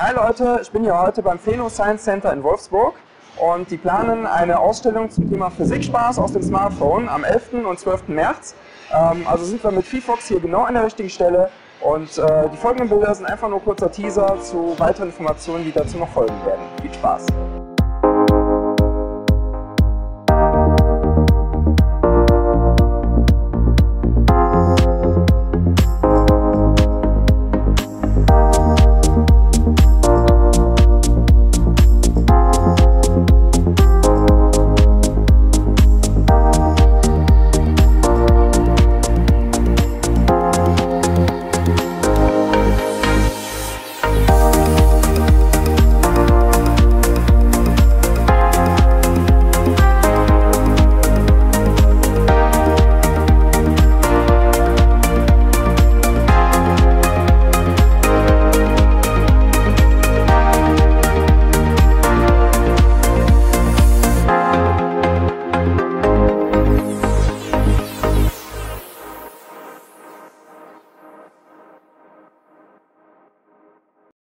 Hi Leute, ich bin hier heute beim Pheno Science Center in Wolfsburg und die planen eine Ausstellung zum Thema Physikspaß aus dem Smartphone am 11. und 12. März. Ähm, also sind wir mit VFox hier genau an der richtigen Stelle und äh, die folgenden Bilder sind einfach nur kurzer Teaser zu weiteren Informationen, die dazu noch folgen werden. Viel Spaß!